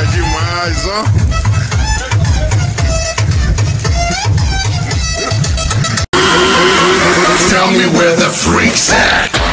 é demais, ó. Tell me where the freaks at.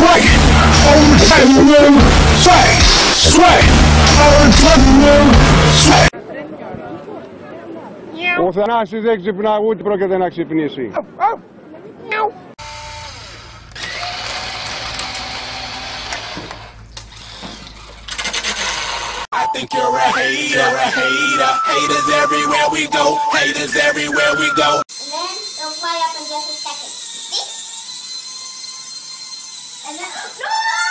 Sway! Old Tottenham! Sway! Sway! Old Tottenham! Sway! Ο Θανάσης δεν ξυπνά, ούτε πρόκειται να ξυπνήσει. I think you're a hater, a hater. Haters everywhere we go. Haters everywhere we go. It'll fly up in just a second. See? And then,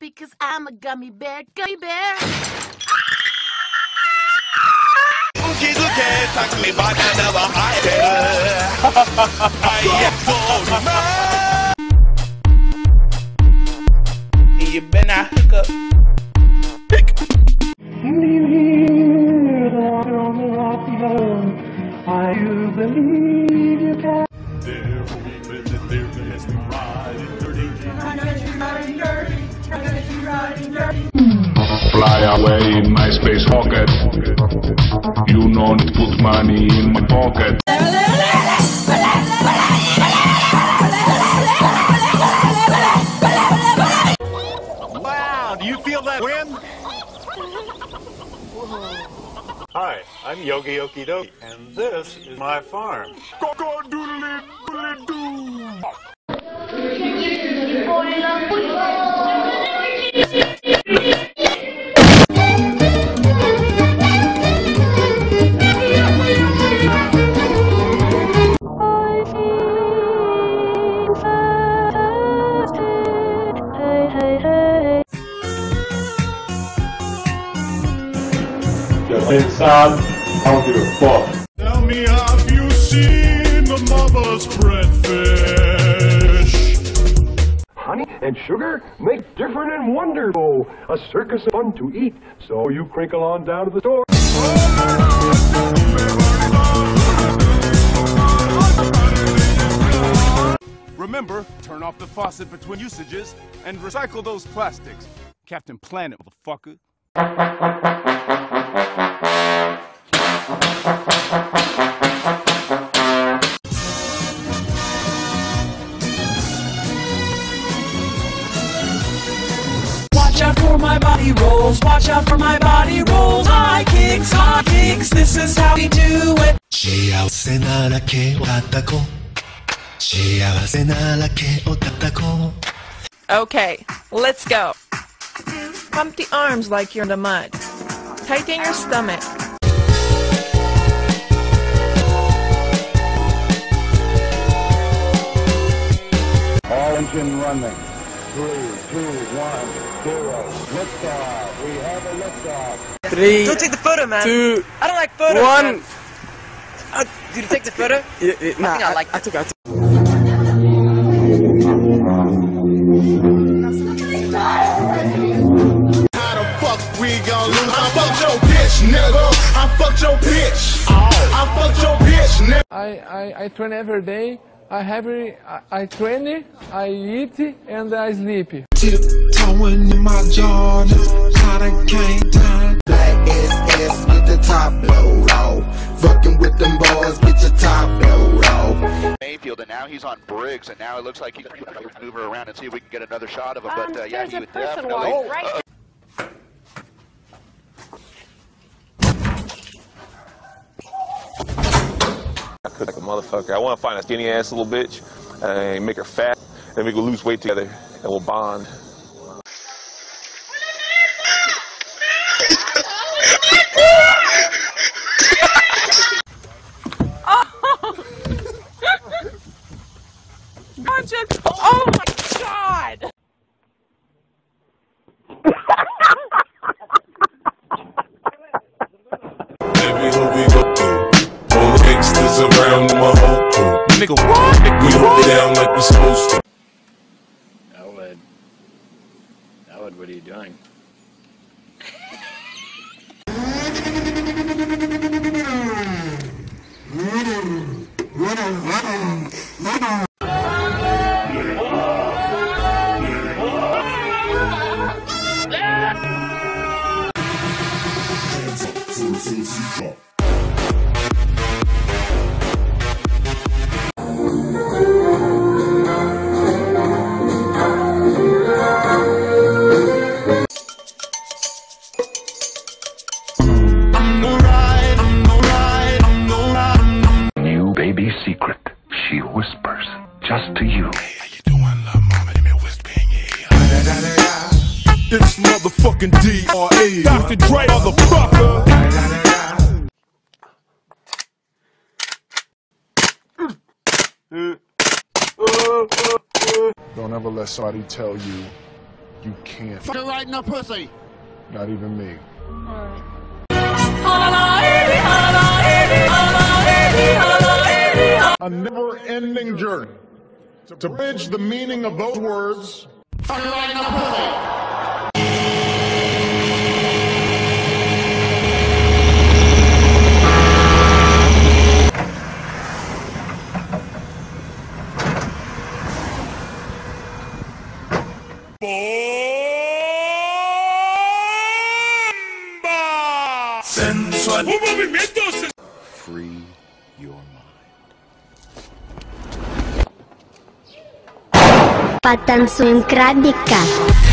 happy cause I'm a gummy bear, gummy bear. She's a talk to me about another high I am so You better not hook up. Fly away in my space rocket. You know need put money in my pocket. Wow, do you feel that wind? Hi, I'm Yogi Yoki Doki, and this is my farm. It's sad. I don't give a fuck. Tell me, have you seen the mother's bread fish? Honey and sugar make different and wonderful. A circus of fun to eat. So you crinkle on down to the store. Remember, turn off the faucet between usages and recycle those plastics. Captain Planet, motherfucker. Watch out for my body rolls, watch out for my body rolls. High kicks, high kicks, this is how we do it. 幸せならけを叩こう幸せならけを叩こう Okay, let's go. Pump the arms like you're in the mud. Tighten your stomach. All engine running. Three, two, one, zero. Liftoff. We have a liftoff. Three. Don't take the photo, man. two, I don't like photos. one. man. Uh, did you take the photo? Yeah, yeah, nah, I think I like I took I took How the fuck we gon' lose? I fucked your bitch, nigga. I fucked your bitch. I fucked your bitch, nigga. I, I, I train every day. I have I, I train, I eat, and I sleep. Tiptoeing in my Jordan, kinda came down. Black SS with the top blowed off. Fucking with them boys, get your top blowed off. Mayfield, and now he's on Briggs, and now it looks like he's going to move her around and see if we can get another shot of him. But uh, yeah, he would definitely. walking right uh, I cook like a motherfucker. I want to find a skinny ass little bitch and make her fat, and we can lose weight together, and we'll bond. Oh, Just, oh my down like somebody tell you you can't. Fucking right in the pussy. Not even me. A never-ending journey to bridge the meaning of those words. Fucking right in the pussy. fatansu in.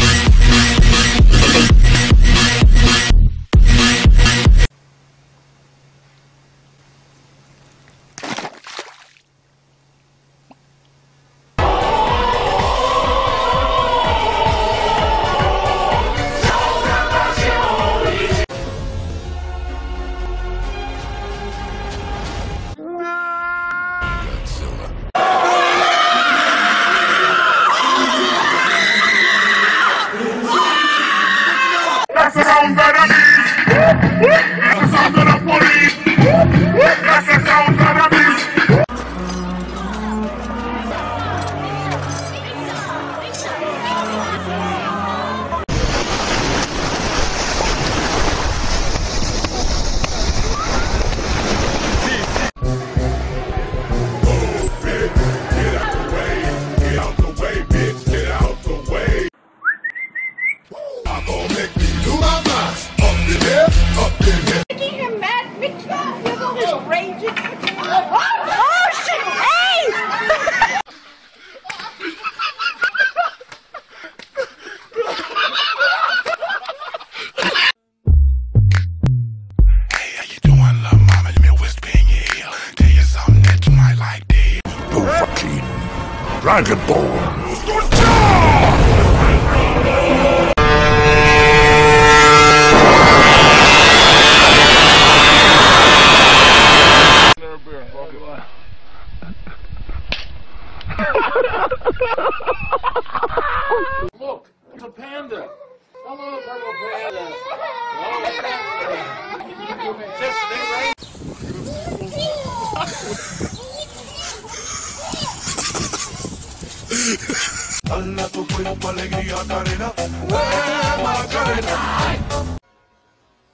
Dala tu cuerpo alegría, Macarena. Well, Macarena.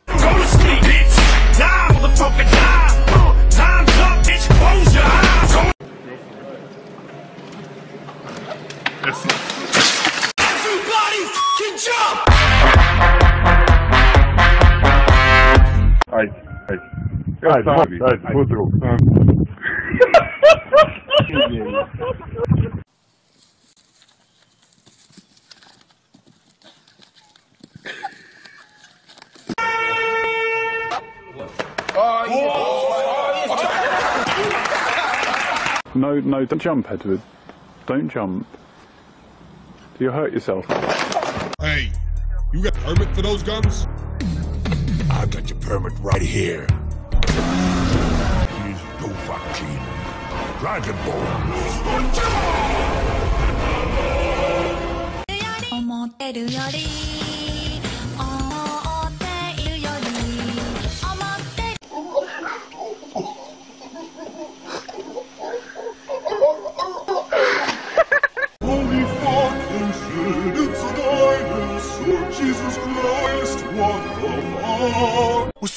Go to sleep, bitch. Die, motherfucker, die. Uh, time's up, bitch. Close your eyes. Go Everybody can jump! Alright, Ej, daj, daj, pozdrów. No, no, don't jump, Edward. Don't jump. Do You'll hurt yourself. Hey, you got a permit for those guns? I've got your permit right here. Here's Dovahkiin, Dragonborn. 思 What's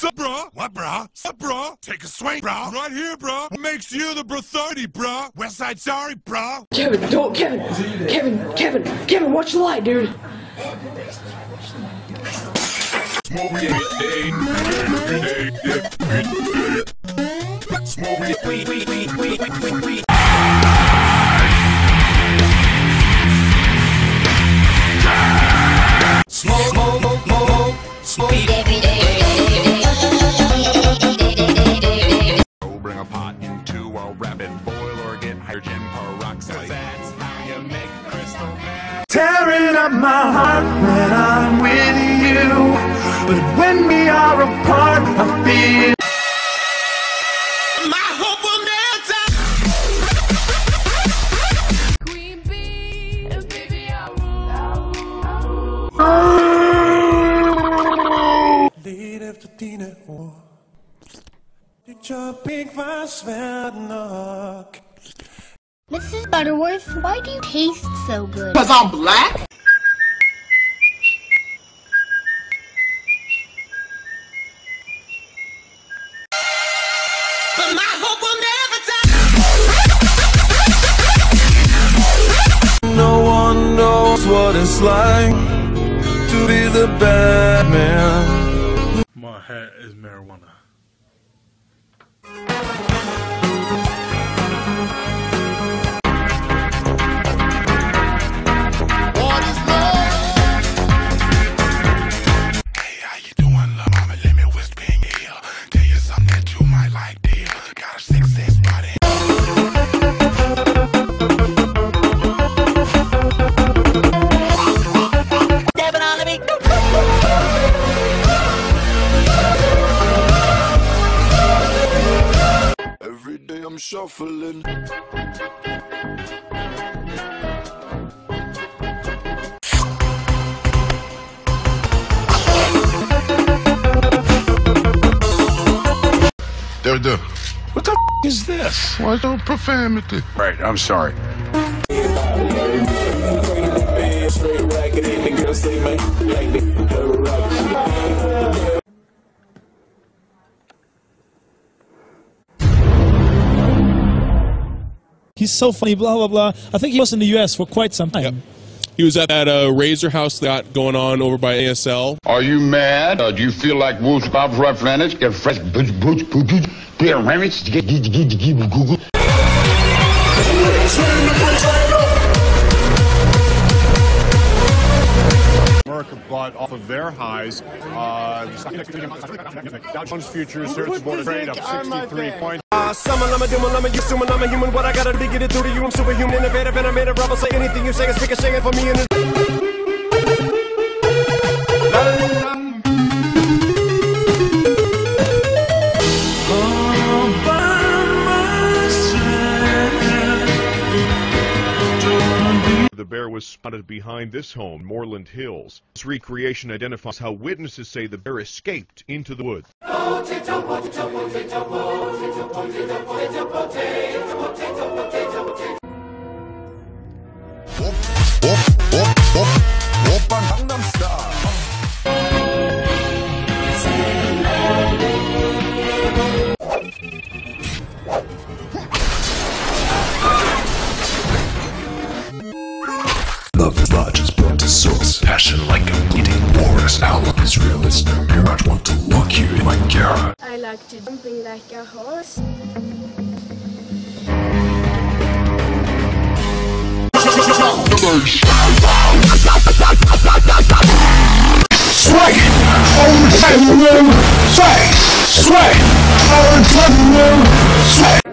up, bruh? What, bruh? What's up, bruh? Take a swing, bruh. Right here, bruh. What makes you the bro 30, bruh. West Side Sorry, bruh. Kevin, don't, Kevin, Kevin, Kevin, Kevin, watch the light, dude. Smoke every Go bring a pot into a rapid boil or get hydrogen peroxide. That's how you make crystal meth. Tearing up my heart when I'm with you. But when we are apart, I feel. Mrs. Butterworth, why do you taste so good? Because I'm black? But my hope will never die. No one knows what it's like to be the bad man. My hat is marijuana. F- is this? Why no profanity? Right, I'm sorry. He's so funny, blah, blah, blah. I think he was in the U.S. for quite some time. He was at that uh, Razor House got going on over by ASL. Are you mad? Uh, do you feel like Wolf's Bob's planet? Get fresh boots, boots, boots, boots, remix, get, get, get, get, get, Google. America off of their highs. Uh, Dow Jones futures here board trade up 63 points. Uh, summon, I'm a demon, I'm a you assuming I'm a human. What I gotta get it through to you, I'm superhuman, innovative, and I made a rebel. Say anything you say is speak a for me and was spotted behind this home, Moreland Hills. This recreation identifies how witnesses say the bear escaped into the woods. Love is large as brought to source. Passion like a bleeding walrus. Outlook is realist. No mirage want to lock you in my garage. I like to jumping like a horse. Sway! On the room! Sway! Sway! On the room! Sway!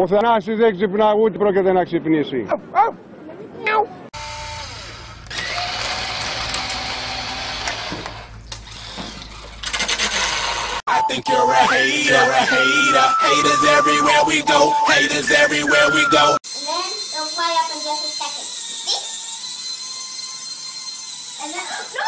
Ο Θανάσης δεν ξυπνά, ούτε πρόκειται να ξυπνήσει. I think you're a hater, a hater. Haters everywhere we go. Haters everywhere we go. They'll fly up in just a second. See? And then,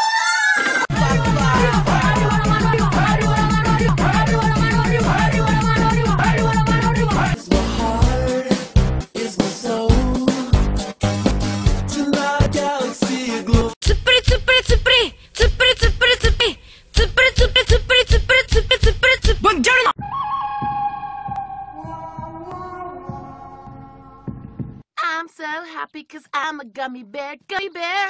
Happy cause I'm a gummy bear, gummy bear.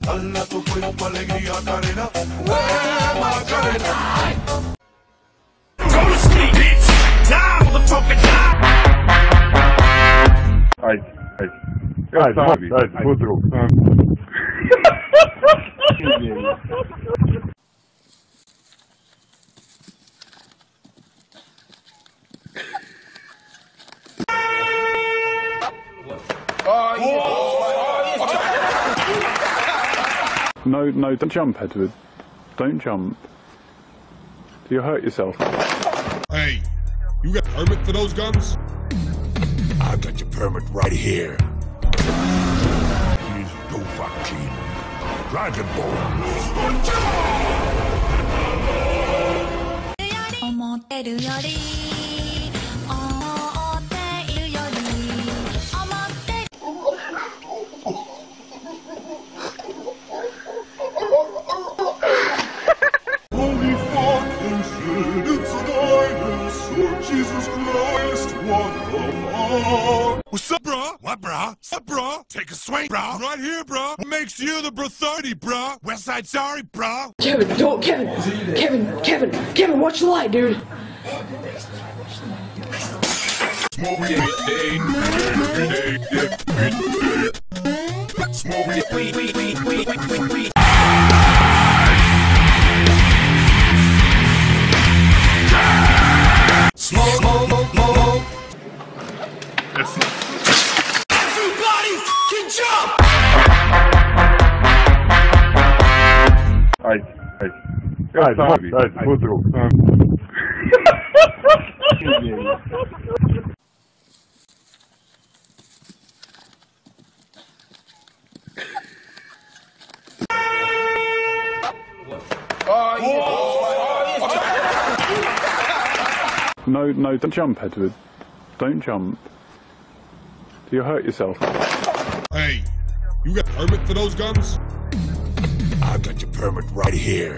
Dala tu cuerpo alegría, Macarena. ¡Eh, Macarena! Go to sleep, bitch. Die, motherfucker, die. Ай, ай. Ай, ай, ай, утро. No, no, don't jump, Edward. Don't jump. Do you hurt yourself? Hey, you got a permit for those guns? I got your permit right here. Here's no fucking What's up, bruh? What, bruh? What's up, bruh? Take a swing, bruh. Right here, bruh. What makes you the bro 30, bruh? West Side Sorry, bruh. Kevin, don't, Kevin, Kevin, Kevin, Kevin, watch the light, dude. Smoke No, no, don't jump, Edward. Don't jump. You hurt yourself. Hey, you got a permit for those guns? I've got your permit right here.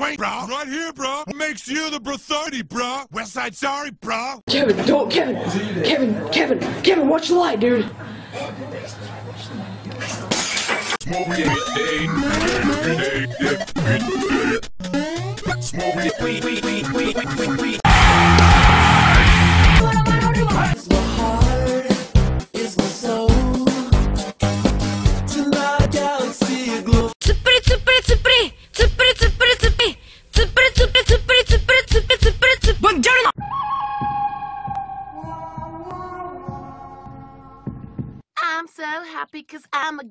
swing, bro. Right here, bro. Makes you the Brathardi, bro. West Side Sorry, bro. Kevin, don't, Kevin. Kevin, Kevin, Kevin, watch the light, dude. Smoke day, day, day, day, day, day.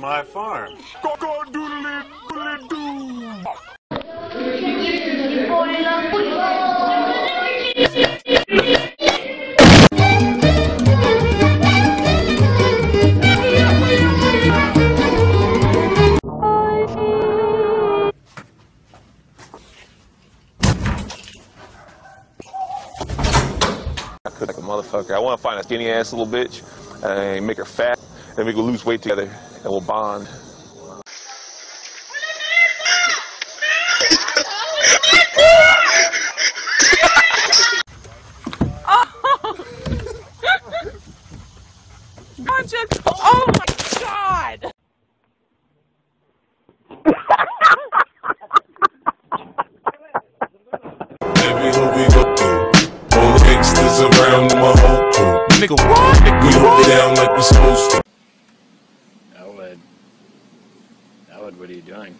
my farm. Go go doodly doodly doo. Like a motherfucker. I want to find a skinny ass little bitch uh, and make her fat, and we can lose weight together, and we'll bond. oh. My god! Nigga, what? Nigga, we hold it down like we supposed to. Doing?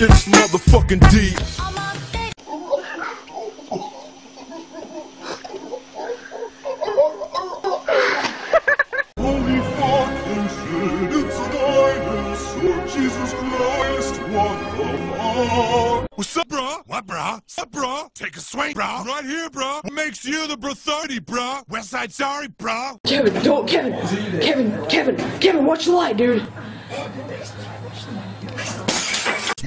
It's motherfucking deep. Holy fucking shit, it's a dinosaur. Jesus Christ, what the fuck? What's up, bro? What, bro? What's up, bro? Take a swing, bro. Right here, bro. Makes you the bro 30, bro. West Side Sorry, bro. Kevin, don't, Kevin, Kevin, Kevin, Kevin, watch the light, dude.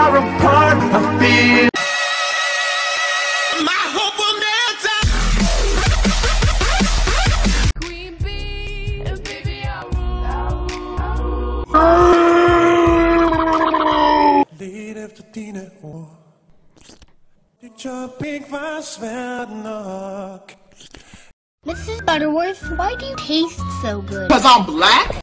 far apart, I feel. Mrs. Butterworth, why do you taste so good? Because I'm black?